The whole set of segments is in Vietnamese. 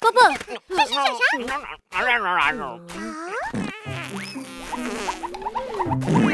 Papa! Papa! Hả?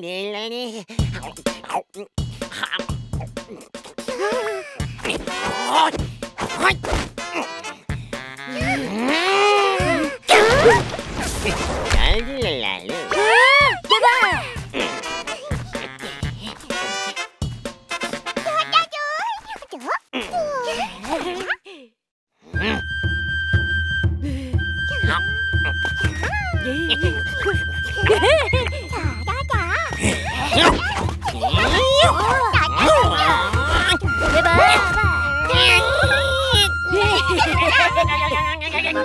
leleni. Yeah.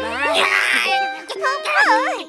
Trời ơi.